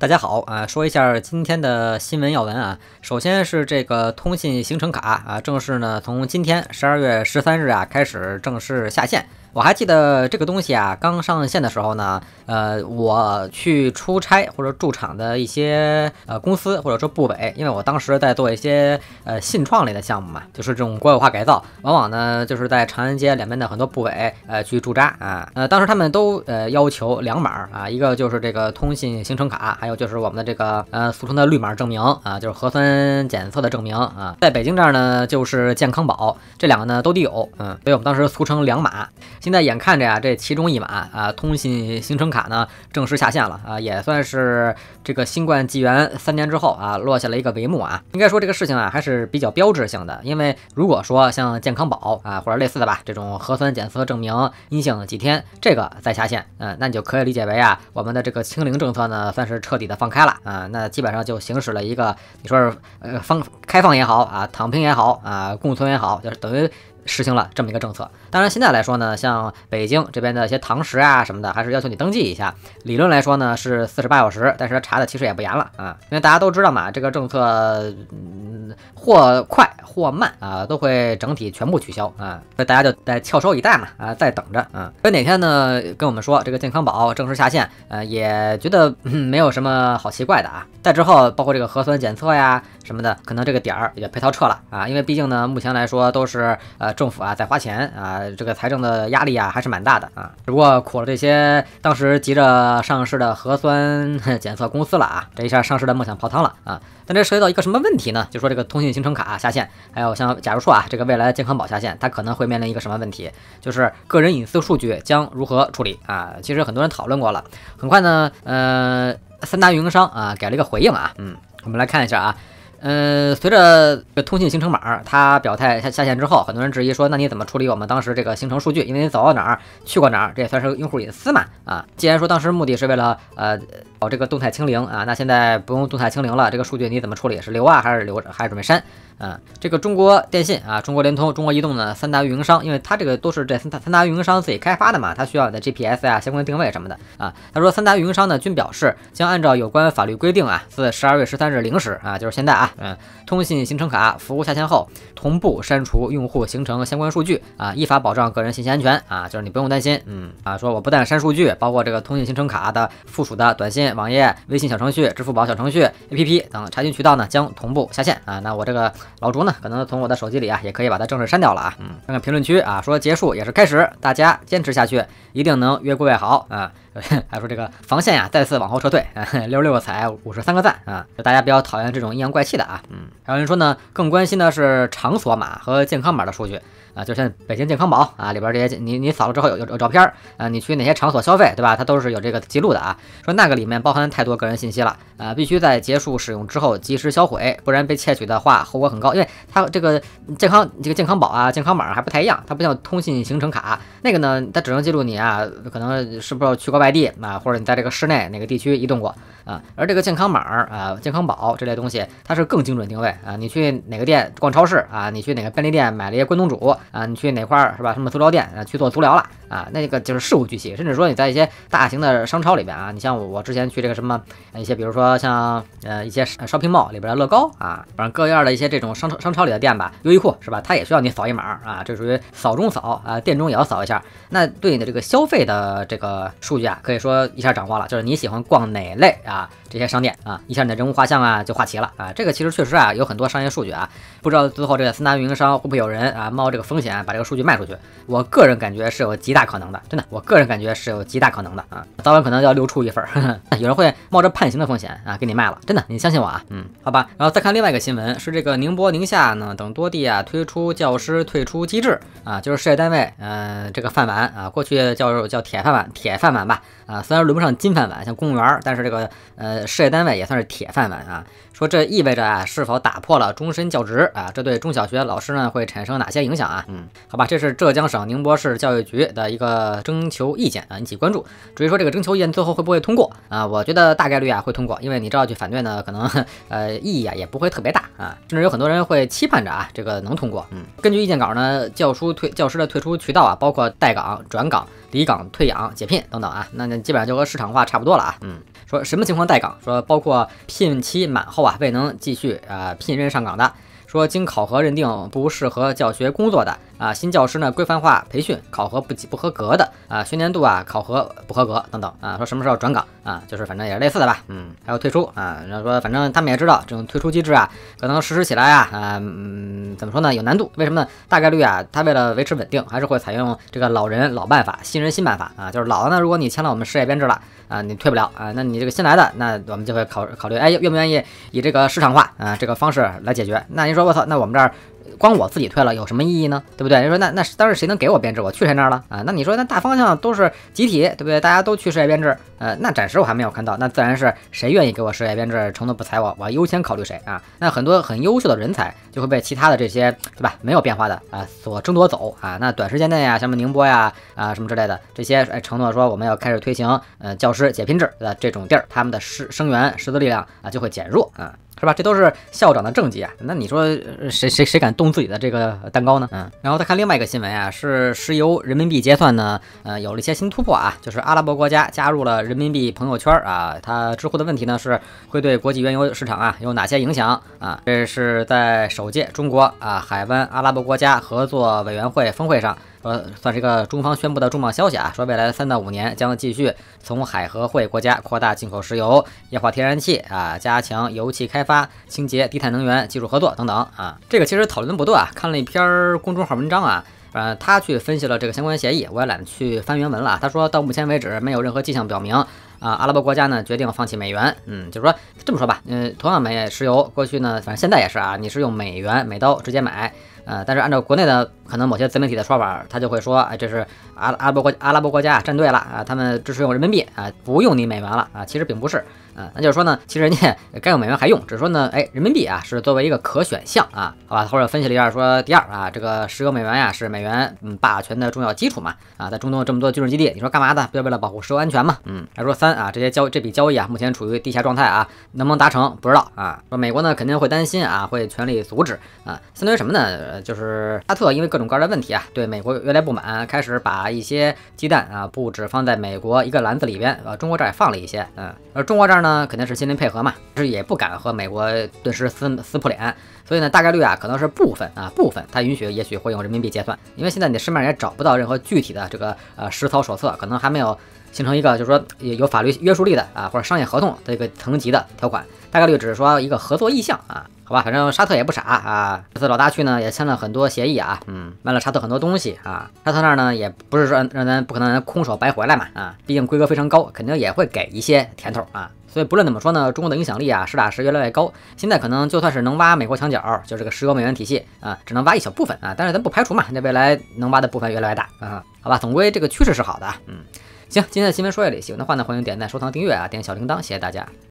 大家好啊，说一下今天的新闻要闻啊。首先是这个通信行程卡啊，正式呢从今天十二月十三日啊开始正式下线。我还记得这个东西啊，刚上线的时候呢，呃，我去出差或者驻场的一些呃公司或者说部委，因为我当时在做一些呃信创类的项目嘛，就是这种国有化改造，往往呢就是在长安街两边的很多部委呃去驻扎啊，呃，当时他们都呃要求两码啊，一个就是这个通信行程卡，还有就是我们的这个呃俗称的绿码证明啊，就是核酸检测的证明啊，在北京这儿呢就是健康宝，这两个呢都得有，嗯，所以我们当时俗称两码。现在眼看着呀，这其中一码啊，通信行程卡呢正式下线了啊，也算是这个新冠纪元三年之后啊落下了一个帷幕啊。应该说这个事情啊还是比较标志性的，因为如果说像健康宝啊或者类似的吧，这种核酸检测证明阴性几天，这个再下线，嗯，那你就可以理解为啊，我们的这个清零政策呢算是彻底的放开了啊，那基本上就行使了一个你说是呃放开放也好啊，躺平也好啊，共存也好，就是等于。实行了这么一个政策，当然现在来说呢，像北京这边的一些堂食啊什么的，还是要求你登记一下。理论来说呢是四十八小时，但是查的其实也不严了啊，因为大家都知道嘛，这个政策或快或慢啊，都会整体全部取消啊，所以大家就在翘首以待嘛啊，在等着啊。所以哪天呢跟我们说这个健康宝正式下线，呃，也觉得没有什么好奇怪的啊。再之后包括这个核酸检测呀什么的，可能这个点儿也配套撤了啊，因为毕竟呢目前来说都是呃。政府啊，在花钱啊，这个财政的压力啊，还是蛮大的啊。只不过苦了这些当时急着上市的核酸检测公司了啊，这一下上市的梦想泡汤了啊。但这涉及到一个什么问题呢？就说这个通信行程卡下线，还有像假如说啊，这个未来的健康宝下线，它可能会面临一个什么问题？就是个人隐私数据将如何处理啊？其实很多人讨论过了。很快呢，呃，三大运营商啊，给了一个回应啊。嗯，我们来看一下啊。嗯，随着这通信行程码它表态下下线之后，很多人质疑说，那你怎么处理我们当时这个行程数据？因为你走到哪儿去过哪儿，这也算是用户隐私嘛？啊，既然说当时目的是为了呃搞这个动态清零啊，那现在不用动态清零了，这个数据你怎么处理？是留啊，还是留着，还是准备删？嗯，这个中国电信啊，中国联通、中国移动呢三大运营商，因为它这个都是这三大三大运营商自己开发的嘛，它需要你的 GPS 啊、相关定位什么的啊。他说三大运营商呢均表示将按照有关法律规定啊，自十二月十三日零时啊，就是现在啊，嗯，通信行程卡服务下线后，同步删除用户行程相关数据啊，依法保障个人信息安全啊，就是你不用担心，嗯啊，说我不但删数据，包括这个通信行程卡的附属的短信、网页、微信小程序、支付宝小程序、APP 等查询渠道呢将同步下线啊，那我这个。老竹呢，可能从我的手机里啊，也可以把它正式删掉了啊。嗯，看看评论区啊，说结束也是开始，大家坚持下去，一定能越过越好啊。还说这个防线呀，再次往后撤退，六十六个彩，五十三个赞啊。就大家比较讨厌这种阴阳怪气的啊。嗯，还有人说呢，更关心的是场所码和健康码的数据。啊，就像北京健康宝啊，里边这些你你扫了之后有有有照片啊，你去哪些场所消费，对吧？它都是有这个记录的啊。说那个里面包含太多个人信息了啊，必须在结束使用之后及时销毁，不然被窃取的话后果很高。因为它这个健康这个健康宝啊，健康码还不太一样，它不像通信行程卡那个呢，它只能记录你啊，可能是不是去过外地啊，或者你在这个室内哪个地区移动过啊。而这个健康码啊、健康宝这类东西，它是更精准定位啊。你去哪个店逛超市啊？你去哪个便利店买了一些关东煮？啊，你去哪块是吧？什么足疗店啊，去做足疗了啊？那个就是事无巨细，甚至说你在一些大型的商超里边啊，你像我之前去这个什么一些，比如说像呃一些 shopping mall 里边的乐高啊，反正各样的一些这种商超商超里的店吧，优衣库是吧？它也需要你扫一码啊，这属于扫中扫啊，店中也要扫一下。那对你的这个消费的这个数据啊啊，可以说一下掌握了，就是你喜欢逛哪类啊这些商店啊，一下你的人物画像啊就画齐了啊。这个其实确实啊有很多商业数据啊，不知道最后这个三大运营商会不会有人啊冒这个风。险把这个数据卖出去，我个人感觉是有极大可能的，真的，我个人感觉是有极大可能的啊，早晚可能要流出一份呵呵，有人会冒着判刑的风险啊给你卖了，真的，你相信我啊，嗯，好吧，然后再看另外一个新闻，是这个宁波、宁夏呢等多地啊推出教师退出机制啊，就是事业单位，嗯，这个饭碗啊，过去叫叫铁饭碗，铁饭碗吧啊，虽然轮不上金饭碗，像公务员，但是这个呃事业单位也算是铁饭碗啊。说这意味着啊，是否打破了终身教职啊？这对中小学老师呢会产生哪些影响啊？嗯，好吧，这是浙江省宁波市教育局的一个征求意见啊，引起关注。至于说这个征求意见最后会不会通过啊？我觉得大概率啊会通过，因为你知道去反对呢，可能呃意义啊也不会特别大啊，甚至有很多人会期盼着啊这个能通过。嗯，根据意见稿呢，教书退教师的退出渠道啊，包括待岗、转岗、离岗、退养、解聘等等啊，那那基本上就和市场化差不多了啊。嗯。说什么情况待岗岗，说包括聘期满后啊未能继续啊聘任上岗的。说经考核认定不适合教学工作的啊，新教师呢规范化培训考核不及不合格的啊，学年度啊考核不合格等等啊，说什么时候转岗啊，就是反正也是类似的吧，嗯，还有退出啊，然后说反正他们也知道这种退出机制啊，可能实施起来啊，啊嗯怎么说呢，有难度，为什么呢？大概率啊，他为了维持稳定，还是会采用这个老人老办法，新人新办法啊，就是老的呢，如果你签了我们事业编制了啊，你退不了啊，那你这个新来的，那我们就会考考虑，哎，愿不愿意以这个市场化啊这个方式来解决？那您说。说我操，那我们这儿光我自己退了有什么意义呢？对不对？你说那那当时谁能给我编制？我去谁那儿了啊？那你说那大方向都是集体，对不对？大家都去事业编制，呃，那暂时我还没有看到，那自然是谁愿意给我事业编制，承诺不裁我，我优先考虑谁啊？那很多很优秀的人才就会被其他的这些对吧没有变化的啊所争夺走啊。那短时间内啊，像什么宁波呀啊什么之类的这些哎承诺说我们要开始推行呃教师解聘制的这种地儿，他们的师生源师资力量啊就会减弱啊。是吧？这都是校长的政绩啊。那你说谁谁谁敢动自己的这个蛋糕呢？嗯。然后再看另外一个新闻啊，是石油人民币结算呢，呃，有了一些新突破啊，就是阿拉伯国家加入了人民币朋友圈啊。它知乎的问题呢是会对国际原油市场啊有哪些影响啊？这是在首届中国啊海湾阿拉伯国家合作委员会峰会上。呃，算是一个中方宣布的重磅消息啊，说未来三到五年将继续从海合会国家扩大进口石油、液化天然气啊，加强油气开发、清洁、低碳能源技术合作等等啊。这个其实讨论不多啊，看了一篇公众号文章啊，呃，他去分析了这个相关协议，我也懒得去翻原文了。他说到目前为止，没有任何迹象表明啊，阿拉伯国家呢决定放弃美元。嗯，就是说这么说吧，嗯，同样买石油，过去呢，反正现在也是啊，你是用美元美刀直接买。呃，但是按照国内的可能某些自媒体的说法，他就会说，哎，这是阿阿拉伯国阿拉伯国家站队了啊，他们支持用人民币啊，不用你美元了啊，其实并不是。嗯，那就是说呢，其实人家该用美元还用，只是说呢，哎，人民币啊是作为一个可选项啊，好吧，或者分析了一下说，第二啊，这个石油美元呀是美元嗯霸权的重要基础嘛，啊，在中东有这么多军事基地，你说干嘛的？不就为了保护石油安全嘛？嗯，还说三啊，这些交这笔交易啊，目前处于地下状态啊，能不能达成不知道啊。说美国呢肯定会担心啊，会全力阻止啊。相当于什么呢？就是沙特因为各种各样的问题啊，对美国越来不满，开始把一些鸡蛋啊不止放在美国一个篮子里边，啊，中国这儿也放了一些，嗯，而中国这儿呢肯定是心灵。配合嘛，这也不敢和美国顿时撕撕破脸，所以呢，大概率啊，可能是部分啊部分，他允许也许会用人民币结算，因为现在你市面也找不到任何具体的这个呃实操手册，可能还没有形成一个就是说有法律约束力的啊或者商业合同的一个层级的条款，大概率只是说一个合作意向啊，好吧，反正沙特也不傻啊，这次老大去呢也签了很多协议啊，嗯，卖了沙特很多东西啊，沙特那儿呢也不是说让咱不可能空手白回来嘛啊，毕竟规格非常高，肯定也会给一些甜头啊。所以不论怎么说呢，中国的影响力啊，实打实越来越高。现在可能就算是能挖美国墙角，就这个石油美元体系啊，只能挖一小部分啊。但是咱不排除嘛，那未来能挖的部分越来越大啊。好吧，总归这个趋势是好的。嗯，行，今天的新闻说这里，喜欢的话呢，欢迎点赞、收藏、订阅啊，点小铃铛，谢谢大家。